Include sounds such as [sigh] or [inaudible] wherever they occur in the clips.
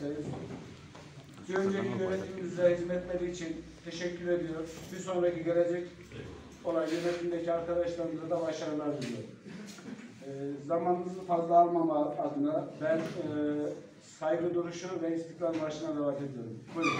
bulunmaktayız. Bir önceki yönetimimize hizmetleri için teşekkür ediyor. Bir sonraki gelecek olan yönetimdeki arkadaşlarımıza da başarılar diliyorum. Ee, zamanınızı fazla almama adına ben e, saygı duruşu ve istiklal marşına davet ediyorum. Buyurun.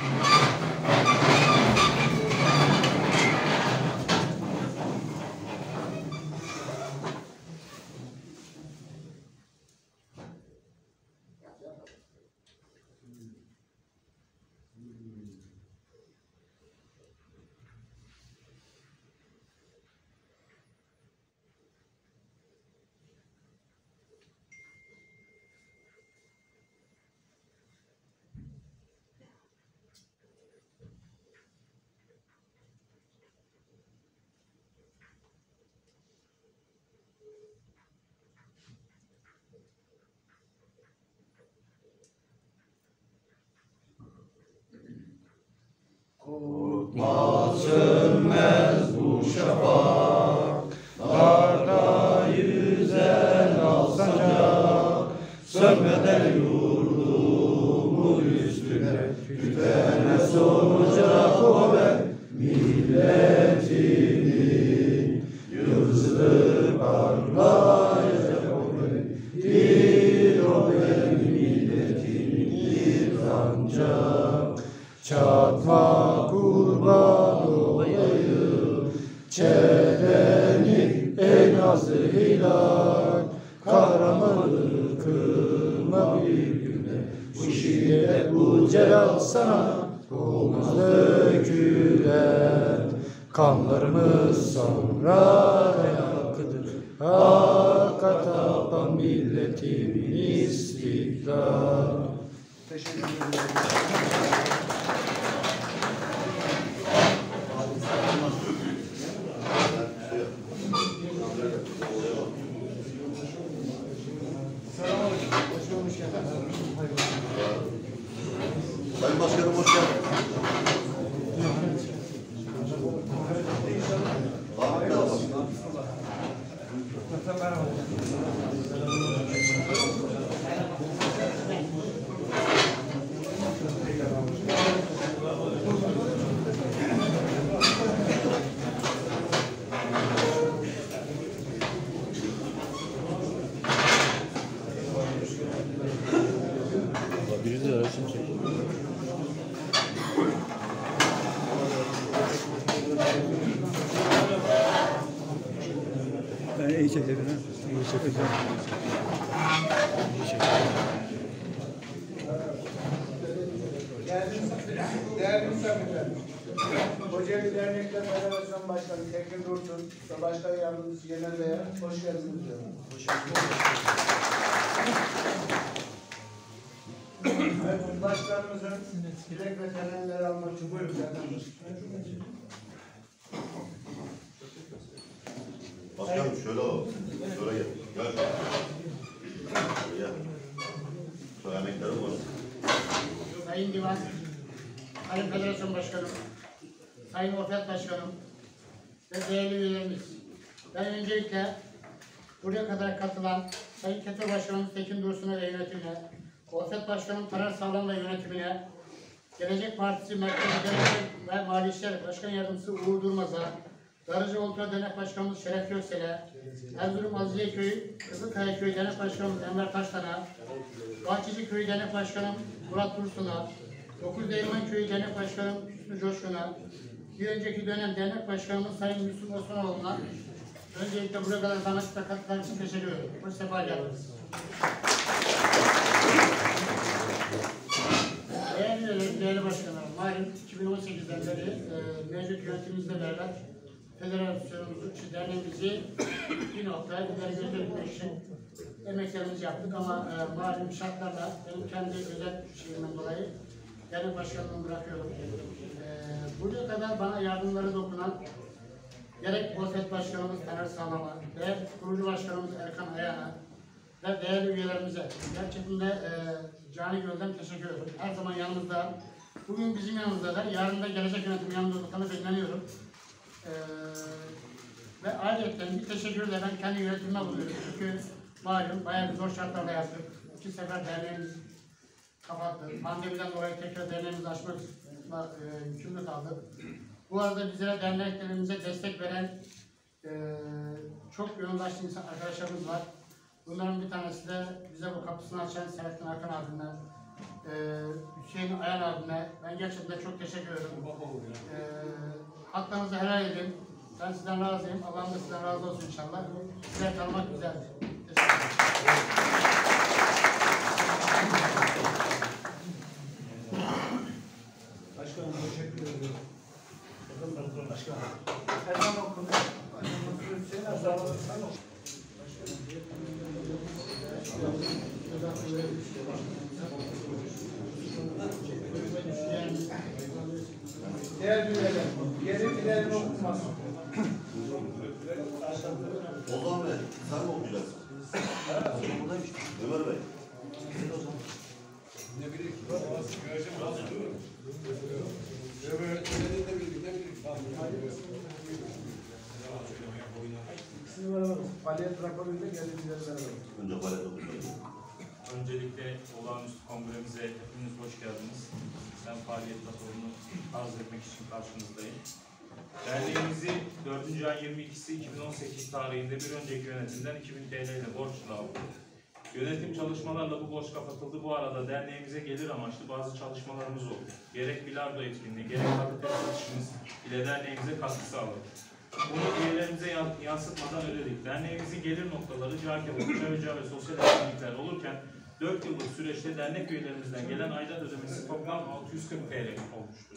Çatma kurban olayım. Çereni en azı hilal Kahramanı kılma bir güne. Bu şiddet bu celal sana Olmaz dökülen Kanlarımız sonra hakkıdır Hakka tapan milletimin istiklal Teşekkür ederim. Sayın Başkanım hoş geldiniz. Ahmet Başkanım. Biri de resim çekiyor. Ben iyi çekerim. ha. İyi çekeceğim. İyi çekerim. Değerli misafirler, Kocaeli Dernekler Federasyon Başkanı Tekin Dursun ve Başkan Yardımcısı Yener Bey'e hoş geldiniz diyorum. Evet, başkanımızın dilek ve temennileri almak için buyurun. Başkanım şöyle ol. Şöyle gel. Gel. Gel. Şöyle emeklerim var. Sayın Divan, Sayın Federasyon Başkanım, Sayın Ortak Başkanım ve değerli üyelerimiz. Ben öncelikle buraya kadar katılan Sayın Keto Başkanımız Tekin Dursun'a ve yönetimine, Ortak Başkanım Taner Sağlam ve yönetimine, Gelecek Partisi Merkez Yönetim ve Mali İşler Başkan Yardımcısı Uğur Durmaz'a, Darıcı Ultra Dernek Başkanımız Şeref Göksel'e, Erzurum Azize Köyü, Kızılkaya Köyü Dernek Başkanımız Enver Taştan'a, Bahçeci Köyü Dernek Başkanım Murat Dursun'a, Dokuz Değirmen Köyü Dernek Başkanım Hüsnü Coşkun'a, bir önceki dönem dernek başkanımız Sayın Yusuf Osmanoğlu'na öncelikle buraya kadar tanıştıkla katılan için teşekkür ederim. Hoş sefa geldiniz. Değerli üyelerim, değerli başkanlarım, malum 2018'den beri e, mevcut yönetimimizle beraber federasyonumuzu, derneğimizi bir noktaya ileri götürmek için emeklerimizi yaptık ama e, malum şartlarla benim kendi özel şeyimden dolayı dernek başkanlığımı bırakıyorum. E, buraya kadar bana yardımları dokunan gerek OSET Başkanımız Taner Sağlam'a, gerek kurucu başkanımız Erkan Ayağan'a ve değerli üyelerimize gerçekten de e, cani gönülden teşekkür ederim. Her zaman yanımızda, bugün bizim yanımızda da, yarın da gelecek yönetim yanımızda olduklarını bekleniyorum. E, ve ayrıca bir teşekkür de ben kendi yönetimime buluyorum. Çünkü malum bayağı bir zor şartlarda yaptık. İki sefer derneğimiz kapattı. Pandemiden dolayı tekrar derneğimizi açmakla e, yükümlü kaldık. Bu arada bizlere derneklerimize destek veren e, çok gönüldaşlı insan arkadaşlarımız var. Bunların bir tanesi de bize bu kapısını açan Selahattin Hakan abime, e, Hüseyin Ayan abime ben gerçekten çok teşekkür ederim. E, haklarınızı helal edin. Ben sizden razıyım. Allah'ım da sizden razı olsun inşallah. Sizler tanımak güzeldir. Teşekkür ederim. Başkanım teşekkür ediyorum. Başkanım. Ezan okundu. Hüseyin Azar, sen oku. Diğer üyeler, geri ileri okunmasın. Ozan Bey, sen mi okuyacaksın? Ömer Bey. İkisini beraber oku. Faaliyet raporuyla geri ileri beraber. Önce Balet okuyacağım. Öncelikle olağanüstü kongremize hepiniz hoş geldiniz. Ben faaliyet raporunu arz etmek için karşınızdayım. Derneğimizi 4. ay 22'si 2018 tarihinde bir önceki yönetimden 2000 TL ile borçla aldı. Yönetim çalışmalarla bu borç kapatıldı. Bu arada derneğimize gelir amaçlı bazı çalışmalarımız oldu. Gerek bilardo etkinliği, gerek kalitet satışımız ile derneğimize katkı sağladı. Bunu üyelerimize yan- yansıtmadan ödedik. Derneğimizin gelir noktaları çay ocağı ve sosyal etkinlikler olurken 4 yıllık süreçte dernek üyelerimizden gelen aidat ödemesi toplam 640 TL olmuştur.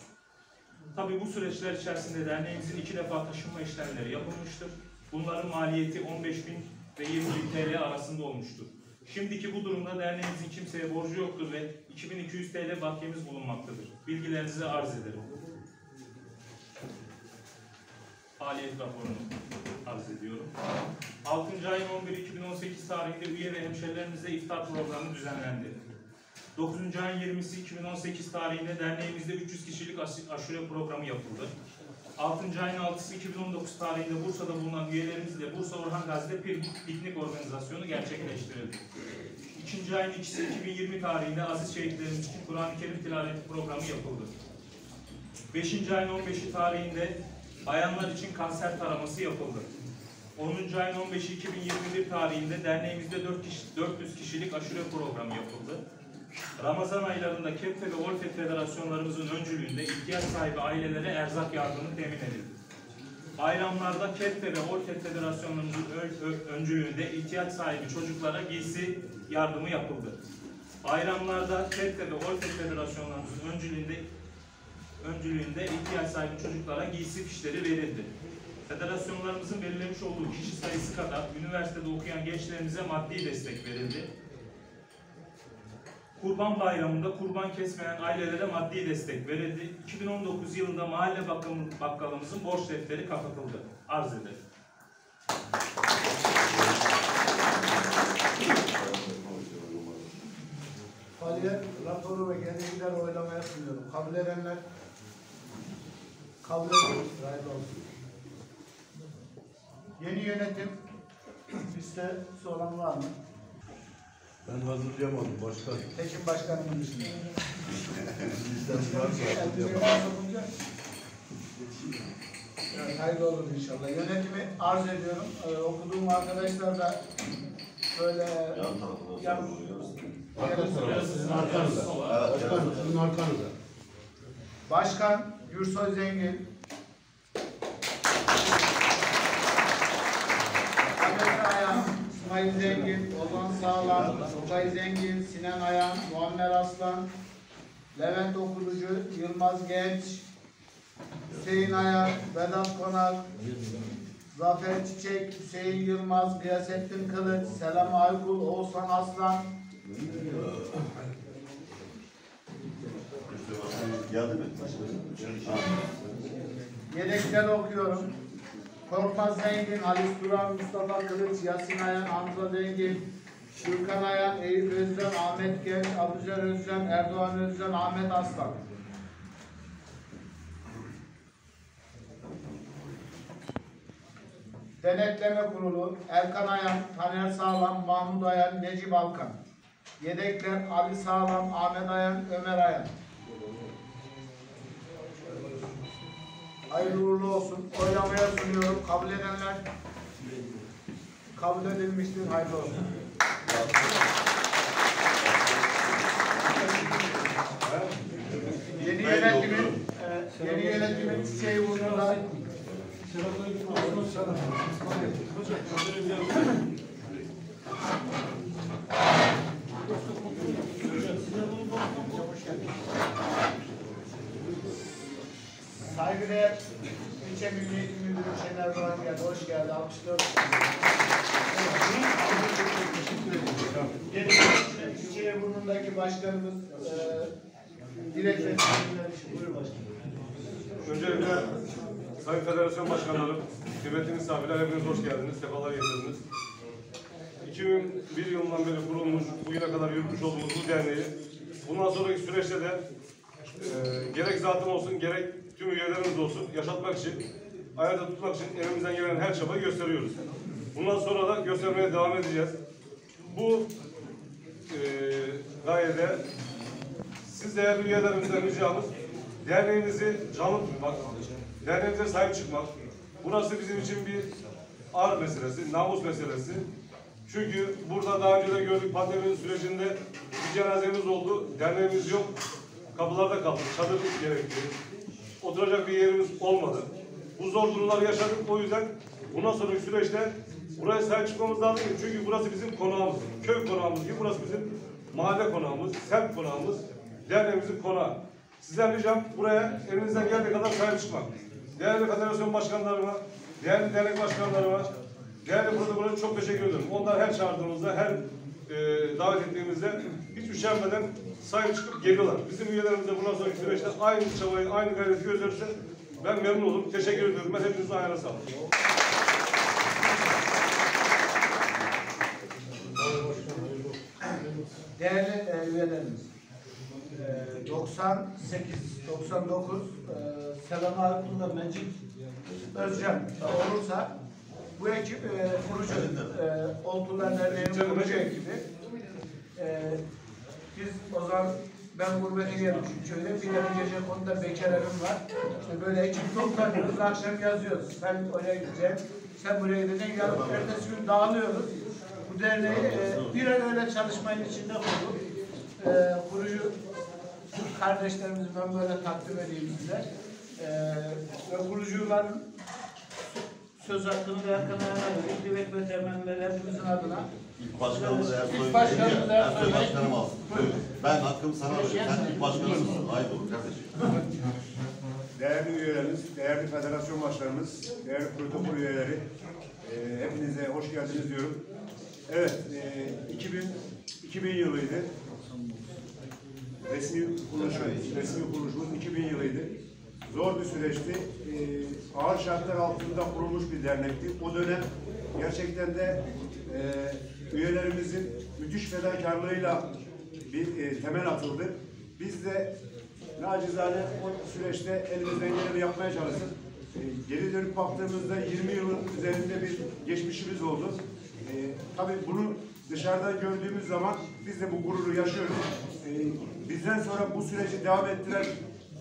Tabii bu süreçler içerisinde derneğimizin iki defa taşınma işlemleri yapılmıştır. Bunların maliyeti 15 bin ve 20 bin TL arasında olmuştur. Şimdiki bu durumda derneğimizin kimseye borcu yoktur ve 2200 TL bakiyemiz bulunmaktadır. Bilgilerinizi arz ederim. Faaliyet raporunu arz ediyorum. 6. ayın 11 2018 tarihinde üye ve hemşerilerimizle iftar programı düzenlendi. 9. ayın 20'si 2018 tarihinde derneğimizde 300 kişilik aşure programı yapıldı. 6. ayın 6'sı 2019 tarihinde Bursa'da bulunan üyelerimizle Bursa Orhan Gazi'de bir piknik organizasyonu gerçekleştirildi. 2. ayın 2'si 2020 tarihinde Aziz Şehitlerimiz için Kur'an-ı Kerim tilaveti programı yapıldı. 5. ayın 15'i tarihinde bayanlar için kanser taraması yapıldı. 10. ayın 15'i 2021 tarihinde derneğimizde 4 kişi, 400 kişilik aşure programı yapıldı. Ramazan aylarında KEPFE ve OLFE federasyonlarımızın öncülüğünde ihtiyaç sahibi ailelere erzak yardımı temin edildi. Bayramlarda KEPFE ve OLFE federasyonlarımızın öncülüğünde ihtiyaç sahibi çocuklara giysi yardımı yapıldı. Bayramlarda KEPFE ve OLFE federasyonlarımızın öncülüğünde öncülüğünde ihtiyaç sahibi çocuklara giysi fişleri verildi. Federasyonlarımızın belirlemiş olduğu kişi sayısı kadar üniversitede okuyan gençlerimize maddi destek verildi. Kurban Bayramı'nda kurban kesmeyen ailelere maddi destek verildi. 2019 yılında mahalle bakkalımızın borç defteri kapatıldı. Arz ederim. Faaliyet raporu ve gerekliler oylamaya sunuyorum. Kabul edenler kabul ediyoruz. Hayırlı olsun. Yeni yönetim listesi olan var mı? Ben hazırlayamadım başkan. Tekin Başkanımın dışında. Listesi varsa Evet, hayırlı olur inşallah. Yönetimi arz ediyorum. Ee, okuduğum arkadaşlar da böyle Yan. Sizin arkanızda. Evet, Başkanım sizin arkanızda. Başkan Gürsoy Zengin. Ahmet Ayan, İsmail Zengin, Ozan Sağlam, Tugay Zengin, Sinan Ayan, Muammer Aslan, Levent Okulucu, Yılmaz Genç, Hüseyin Ayan, Vedat Konak, Zafer Çiçek, Hüseyin Yılmaz, Gıyasettin Kılıç, Selam Aykul, Oğuzhan Aslan, Mi? Ha. Yedekleri okuyorum. Korkmaz Zengin, Halis Duran, Mustafa Kılıç, Yasin Ayan, Hamza Zengin, Gürkan Ayan, Eyüp Özcan, Ahmet Genç, Abuzer Özcan, Erdoğan Özcan, Ahmet Aslan. Denetleme Kurulu, Erkan Ayan, Taner Sağlam, Mahmut Ayan, Necip Alkan. Yedekler Ali Sağlam, Ahmet Ayan, Ömer Ayan. Hayırlı uğurlu olsun. Oylamaya sunuyorum. Kabul edenler kabul edilmiştir. Hayırlı olsun. Yeni yönetimin, e, yeni yönetimin çiçeği burnunda Saygıdeğer Doğan geldi. Hoş geldi. Alkışlıyoruz. Yeni ilçe burnundaki başkanımız e, Dilek ve Buyurun başkanım. Öncelikle Sayın Federasyon Başkanlarım, kıymetli misafirler hepiniz hoş geldiniz, sefalar getirdiniz. 2001 yılından beri kurulmuş, bugüne kadar yürütmüş olduğumuz bu derneği bundan sonraki süreçte de e, gerek zatım olsun, gerek tüm üyelerimiz olsun yaşatmak için, ayakta tutmak için elimizden gelen her çabayı gösteriyoruz. Bundan sonra da göstermeye devam edeceğiz. Bu e, gayede siz değerli üyelerimizden ricamız derneğimizi canlı tutmak, derneğimize sahip çıkmak. Burası bizim için bir ar meselesi, namus meselesi. Çünkü burada daha önce de gördük pandemi sürecinde bir cenazemiz oldu. Derneğimiz yok. Kapılarda kaldık. Çadır gerekti. Oturacak bir yerimiz olmadı. Bu zor durumları yaşadık. O yüzden bundan sonraki süreçte buraya sahip çıkmamız lazım. Çünkü burası bizim konağımız. Köy konağımız gibi burası bizim mahalle konağımız, semt konağımız, derneğimizin konağı. Sizden ricam buraya elinizden geldiği kadar sahip çıkmak. Değerli federasyon başkanlarıma, değerli dernek başkanlarıma, değerli protokolüne çok teşekkür ederim. Onlar her çağırdığımızda, her e, davet ettiğimizde hiç üşenmeden sahip çıkıp geliyorlar. Bizim üyelerimiz de bundan sonraki süreçte aynı çabayı, aynı gayreti gösterirse ben memnun olurum. Teşekkür ediyorum. Ben hepinizin ayağına sağlık. Değerli üyelerimiz, e, 98, 99 e, Selam Abdullah Mecit Özcan olursa bu ekip e, kurucu e, Oltular Derneği'nin kurucu ekibi. E, biz o zaman ben gurbete gelmişim köyde. Bir bir gece konuda bekar var. İşte böyle ekip toplanıyoruz. Akşam yazıyoruz. Ben oraya gideceğim. Sen buraya gideceksin. Yarın ertesi gün dağılıyoruz. Bu derneği e, bir an öyle çalışmanın içinde kurduk. E, kurucu kardeşlerimizi ben böyle takdim edeyim size. E, ve kurucuların söz hakkını da yakınlarına vereyim. Dilek ve temenniler hepimizin adına. İlk başkanımız Ersoy İlk başkanımız Ersoy Ersoy. Başkanım alsın. Ben hakkımı sana veriyorum. Sen ilk başkanımsın. Haydi olur kardeşim. Değerli üyelerimiz, değerli federasyon başlarımız, değerli protokol üyeleri, e, hepinize hoş geldiniz diyorum. Evet, e, 2000, 2000 yılıydı. Resmi kuruluşumuz, resmi kuruluşumuz 2000 yılıydı. Zor bir süreçti. E, ağır şartlar altında kurulmuş bir dernekti. O dönem gerçekten de e, üyelerimizin müthiş fedakarlığıyla bir e, temel atıldı. Biz de nacizane o süreçte elimizden geleni yapmaya çalıştık. E, geri dönüp baktığımızda 20 yılın üzerinde bir geçmişimiz oldu. Tabii bunu dışarıdan gördüğümüz zaman biz de bu gururu yaşıyoruz. Bizden sonra bu süreci devam ettiren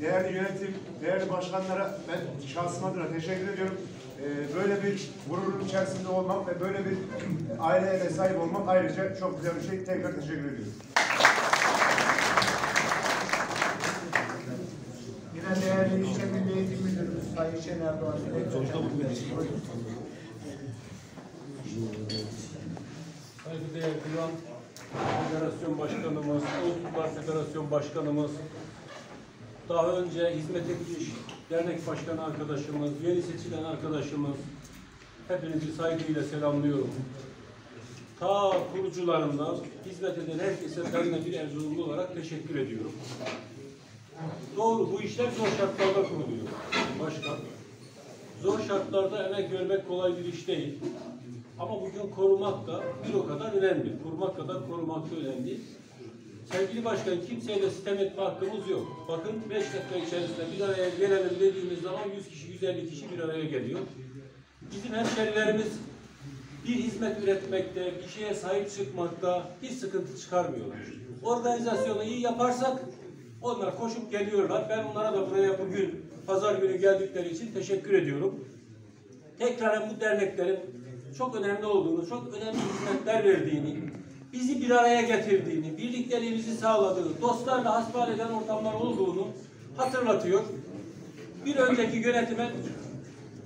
değerli yönetim, değerli başkanlara ben şahsım adına teşekkür ediyorum. E, böyle bir gururun içerisinde olmak ve böyle bir [clears throat] aileye sahip olmak ayrıca çok güzel bir şey. Tekrar teşekkür ediyorum. Yine değerli ilçe Milli Eğitim Müdürümüz Sayın Şener Doğan. Saygıdeğer Divan Federasyon Başkanımız, Avrupa Federasyon Başkanımız, daha önce hizmet etmiş dernek başkanı arkadaşımız, yeni seçilen arkadaşımız, hepinizi saygıyla selamlıyorum. Ta kurucularından hizmet eden herkese ben de bir Erzurumlu olarak teşekkür ediyorum. Doğru, bu işler zor şartlarda kuruluyor. Başkan. Zor şartlarda emek vermek kolay bir iş değil. Ama bugün korumak da bir o kadar önemli. Korumak kadar korumak da önemli. Sevgili başkan kimseyle sitem etme hakkımız yok. Bakın 5 dakika içerisinde bir araya gelelim dediğimiz zaman 100 kişi, 150 kişi bir araya geliyor. Bizim hemşerilerimiz bir hizmet üretmekte, bir şeye sahip çıkmakta hiç sıkıntı çıkarmıyorlar. Organizasyonu iyi yaparsak onlar koşup geliyorlar. Ben onlara da buraya bugün pazar günü geldikleri için teşekkür ediyorum. Tekrar bu derneklerin çok önemli olduğunu, çok önemli hizmetler verdiğini, bizi bir araya getirdiğini, birlikteliğimizi sağladığı, dostlarla hasbihal eden ortamlar olduğunu hatırlatıyor. Bir önceki yönetime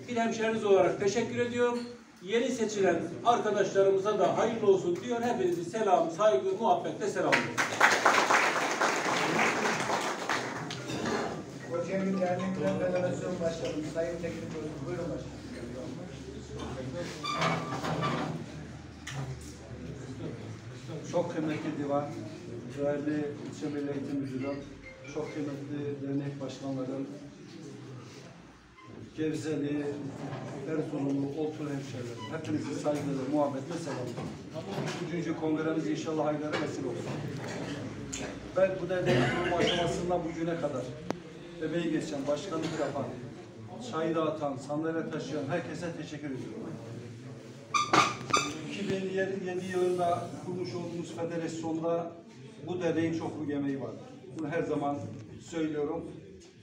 bir hemşeriniz olarak teşekkür ediyorum. Yeni seçilen arkadaşlarımıza da hayırlı olsun diyor. Hepinizi selam, saygı, muhabbetle selamlıyorum. Kocaeli Sayın Tekin Bozuk. Buyurun başkanım. Çok kıymetli divan, değerli ilçe milli eğitim müdürüm, çok kıymetli dernek başkanlarım, Gevzeli, Erzurumlu, Oltul hemşehrilerim, hepinizi saygıyla, muhabbetle selamlıyorum. Üçüncü kongremiz inşallah hayırlara vesile olsun. Ben bu derneğin kurulma aşamasından bugüne kadar emeği geçen, başkanlık yapan, çay dağıtan, sandalye taşıyan herkese teşekkür ediyorum. 2007 yılında kurmuş olduğumuz federasyonda bu derneğin çok büyük emeği var. Bunu her zaman söylüyorum.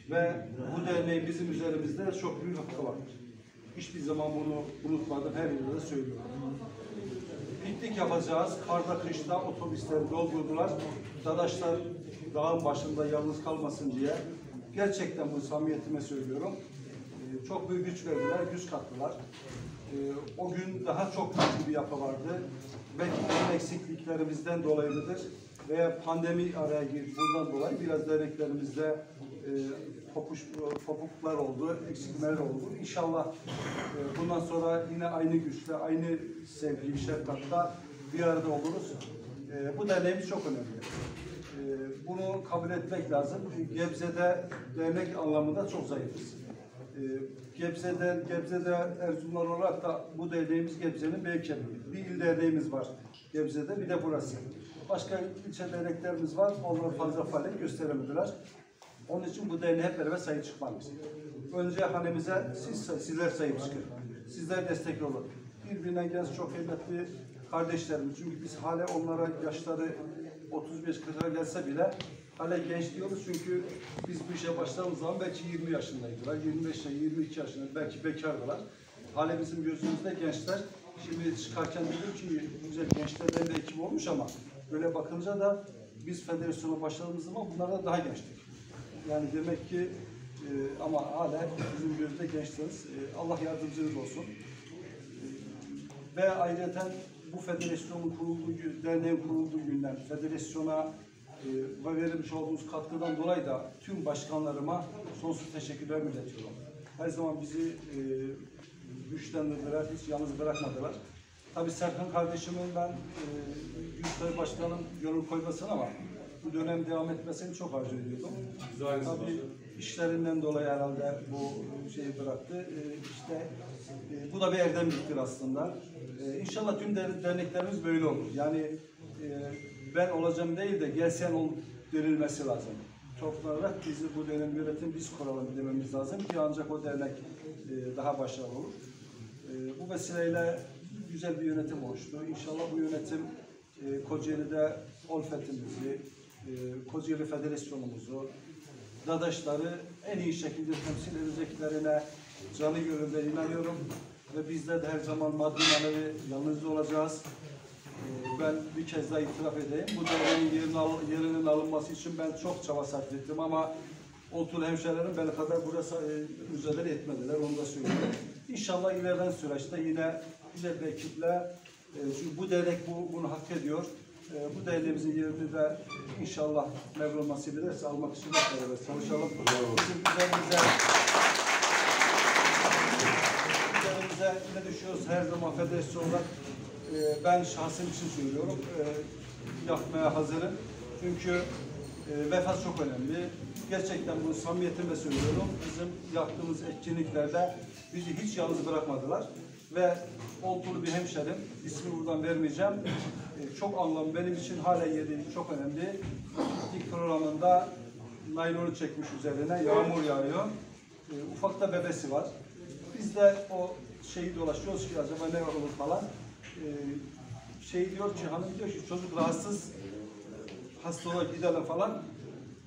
Ve bu derneğin bizim üzerimizde de çok büyük hakkı var. Hiçbir zaman bunu unutmadım. Her yılda da söylüyorum. Piknik yapacağız. Karda kışta otobüsleri doldurdular. Dadaşlar dağın başında yalnız kalmasın diye. Gerçekten bu samimiyetime söylüyorum. Ee, Çok büyük güç verdiler, güç kattılar. Ee, O gün daha çok güçlü bir yapı vardı. Belki eksikliklerimizden dolayı mıdır? Veya pandemi araya girdi. Bundan dolayı biraz derneklerimizde e, topuş, topuklar oldu, eksikler oldu. İnşallah e, bundan sonra yine aynı güçle, aynı sevgi, şefkatle bir arada oluruz. E, bu derneğimiz çok önemli. E, bunu kabul etmek lazım. Gebze'de dernek anlamında çok zayıfız. E, Gebze'de, Erzurumlar olarak da bu derneğimiz Gebze'nin bel kemiği. Bir il derneğimiz var Gebze'de, bir de burası. Başka ilçe derneklerimiz var, onlar fazla faaliyet gösteremediler. Onun için bu derneğe hep beraber sahip çıkmalıyız. Önce hanemize siz, sizler sahip çıkın. Sizler destek olun. Birbirine genç çok kıymetli kardeşlerimiz. Çünkü biz hala onlara yaşları 35-40'a gelse bile hala genç diyoruz. Çünkü biz bu işe başladığımız zaman belki 20 yaşındaydılar. 25 ya 22 yaşında belki bekardılar. Hala bizim gözümüzde gençler. Şimdi çıkarken dedim ki güzel gençlerden de ekip olmuş ama böyle bakınca da biz federasyona başladığımız zaman bunlar da daha gençtik. Yani demek ki e, ama hala bizim gözde gençleriz. E, Allah yardımcınız olsun. E, ve ayrıca bu federasyonun kurulduğu derneğin kurulduğu günden federasyona ve verilmiş olduğumuz katkıdan dolayı da tüm başkanlarıma sonsuz teşekkürler iletiyorum. Her zaman bizi e, güçlendirdiler, hiç yalnız bırakmadılar. Tabii Serkan kardeşimin ben e, Gülsoy Başkanım yolu koymasın ama bu dönem devam etmesini çok arzu ediyordum. Tabii işlerinden dolayı herhalde bu şeyi bıraktı. E, işte e, bu da bir erdemliktir aslında. E, inşallah tüm der- derneklerimiz böyle olur. Yani e, ben olacağım değil de gelsen ol denilmesi lazım. Toplanarak bizi bu dönem yönetim biz kuralım dememiz lazım ki ancak o dernek e, daha başarılı olur. E, bu vesileyle güzel bir yönetim oluştu. İnşallah bu yönetim e, Kocaeli'de Olfet'imizi, e, Kocaeli Federasyonumuzu, dadaşları en iyi şekilde temsil edeceklerine canı gönülden inanıyorum. Ve bizler de her zaman maddi manevi yalnız olacağız. E, ben bir kez daha itiraf edeyim. Bu derneğin yerinin, al- yerinin alınması için ben çok çaba sarf ettim ama Oltul hemşehrilerim beni kadar burası e, mücadele etmediler, onu da söylüyorum. İnşallah ilerleyen süreçte yine güzel bir ekiple, e, çünkü bu dernek bu, bunu hak ediyor. E, bu derneğimizin yerini de inşallah Mevlam nasip ederse almak için hep beraber çalışalım. Bizim üzerimize, üzerimize ne düşüyoruz her zaman federasyon olarak e, ben şahsım için söylüyorum. E, yapmaya hazırım. Çünkü e, vefat çok önemli. Gerçekten bu samimiyetimle söylüyorum. Bizim yaptığımız etkinliklerde bizi hiç yalnız bırakmadılar. Ve Oltulu bir hemşerim, ismi buradan vermeyeceğim. E, çok anlamlı, benim için hala yeri çok önemli. İlk programında naylonu çekmiş üzerine, yağmur yağıyor. E, ufak da bebesi var. Biz de o şeyi dolaşıyoruz ki acaba ne olur falan. E, şey diyor ki hanım diyor ki çocuk rahatsız hasta olarak gidelim falan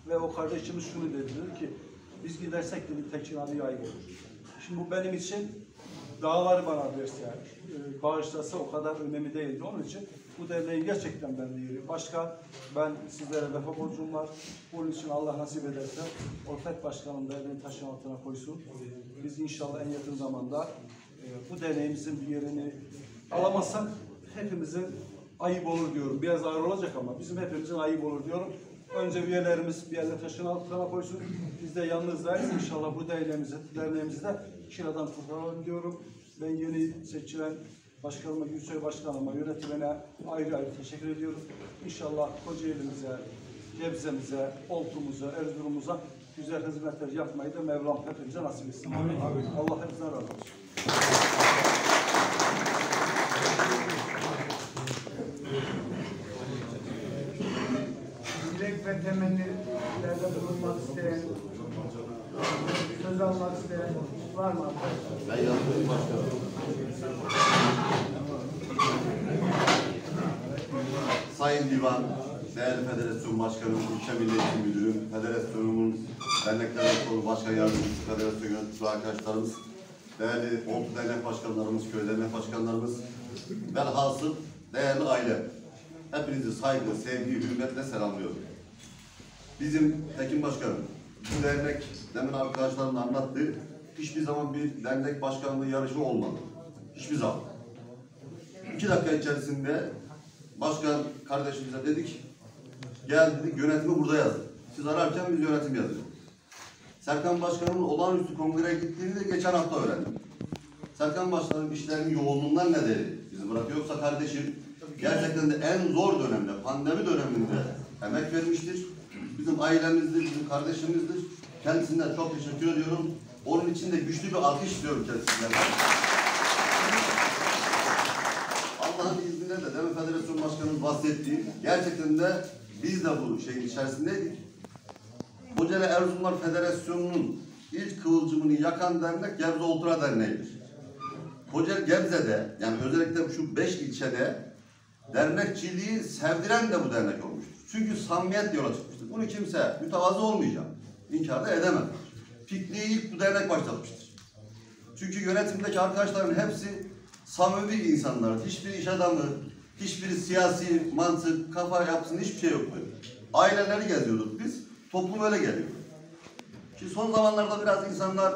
ve o kardeşimiz şunu dedi dedi ki biz gidersek dedi Tekin abi ayıp olur. Şimdi bu benim için dağları bana verse, e, bağışlasa o kadar önemli değildi. Onun için bu derneğin gerçekten bende yeri. Başka ben sizlere vefa borcum var. Bunun için Allah nasip ederse ortak başkanım derneğin taşın altına koysun. Biz inşallah en yakın zamanda e, bu derneğimizin bir yerini alamazsak hepimizin ayıp olur diyorum. Biraz ağır olacak ama bizim hepimizin ayıp olur diyorum. Önce üyelerimiz bir yerine taşın altına koysun. Biz de yalnızdayız. İnşallah bu derneğimizi, derneğimizi de kiradan kurtaralım diyorum. Ben yeni seçilen başkanıma, Gülsoy Başkanıma, yönetimine ayrı ayrı teşekkür ediyorum. İnşallah Kocaeli'mize, Gebze'mize, Oltu'muza, Erzurum'umuza güzel hizmetler yapmayı da Mevlam hepimize nasip etsin. Allah hepimizden razı olsun. dilek ve temennilerde bulunmak isteyen, söz almak isteyen var mı? Ben yaptım başkanım. Sayın Divan, değerli Federasyon Başkanım, İlçe Milli Eğitim Müdürüm, Federasyonumun Dernekler Kurulu Başkan Yardımcısı, Federasyon Yöneticisi arkadaşlarımız, değerli Oltu Dernek Başkanlarımız, Köy Dernek Başkanlarımız, velhasıl değerli aile. Hepinizi saygı, sevgi, hürmetle selamlıyorum. Bizim Tekin Başkanım, bu dernek demin arkadaşlarım da anlattı. Hiçbir zaman bir dernek başkanlığı yarışı olmadı. Hiçbir zaman. İki dakika içerisinde başkan kardeşimize dedik, gel dedik yönetimi burada yazın. Siz ararken biz yönetim yazıyoruz. Serkan Başkan'ın olağanüstü kongreye gittiğini de geçen hafta öğrendim. Serkan Başkan'ın işlerinin yoğunluğundan ne dedi bizi bırakıyor. Yoksa kardeşim gerçekten de en zor dönemde, pandemi döneminde emek vermiştir. Bizim ailemizdir, bizim kardeşimizdir. Kendisinden çok teşekkür ediyorum. Onun için de güçlü bir alkış istiyorum kendisinden. Allah'ın izniyle de Demin Federasyon Başkanı'nın bahsettiği gerçekten de biz de bu şeyin içerisindeydik. Kocaeli Erzurumlar Federasyonu'nun ilk kıvılcımını yakan dernek Gebze Ultra Derneği'dir. Kocaeli Gebze'de yani özellikle şu beş ilçede dernekçiliği sevdiren de bu dernek olmuştur. Çünkü samimiyet yola çıkmıştır. Bunu kimse mütevazı olmayacak. İnkar da edemez. Pikniği ilk bu dernek başlatmıştır. Çünkü yönetimdeki arkadaşların hepsi samimi insanlar. Hiçbir iş adamı, hiçbir siyasi mantık, kafa yapsın hiçbir şey yok böyle. Aileleri geziyorduk biz. Toplum öyle geliyor. Ki son zamanlarda biraz insanlar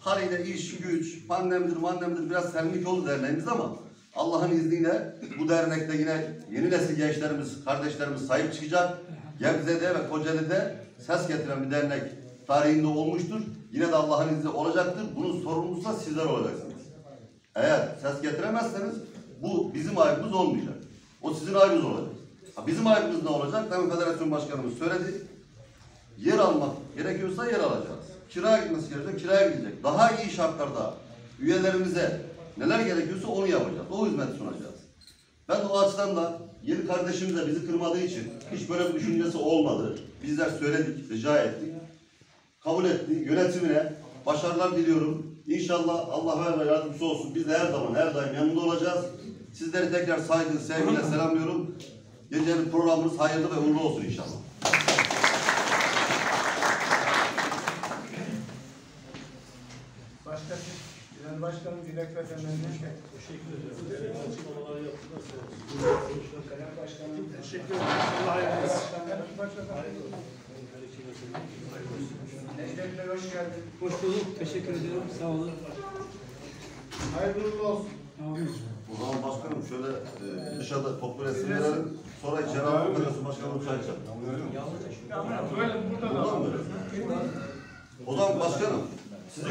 haliyle iş, güç, pandemidir, mandemidir biraz senlik oldu derneğimiz ama Allah'ın izniyle bu dernekte yine yeni nesil gençlerimiz, kardeşlerimiz sahip çıkacak. Gebze'de ve Kocaeli'de ses getiren bir dernek tarihinde olmuştur. Yine de Allah'ın izniyle olacaktır. Bunun sorumlusu da sizler olacaksınız. Eğer ses getiremezseniz bu bizim ayıbımız olmayacak. O sizin ayıbınız olacak. Ha, bizim ayıbımız ne olacak? Demin Federasyon Başkanımız söyledi. Yer almak gerekiyorsa yer alacağız. Kiraya gitmesi gerekiyorsa kiraya gidecek. Daha iyi şartlarda üyelerimize neler gerekiyorsa onu yapacağız. O hizmeti sunacağız. Ben o açıdan da yeni kardeşimiz de bizi kırmadığı için hiç böyle bir düşüncesi olmadı. Bizler söyledik, rica ettik. Kabul etti. Yönetimine başarılar diliyorum. İnşallah Allah ve yardımcısı olsun. Biz de her zaman, her daim yanında olacağız. Sizleri tekrar saygı, sevgiyle selamlıyorum. Gecenin programımız hayırlı ve uğurlu olsun inşallah. Başka Genel Başkanım dilek ve temenni. Teşekkür ederim. Genel Başkanım. Teşekkür ederim. Allah razı olsun. Necdet Bey hoş geldin. Hoş bulduk. Teşekkür ederim. Sağ olun. Hayırlı uğurlu olsun. Amin. O zaman başkanım şöyle e, dışarıda toplu resim verelim. Sonra içeri alıp Federasyon Başkanım çay içelim. Böyle burada da. O zaman başkanım sizi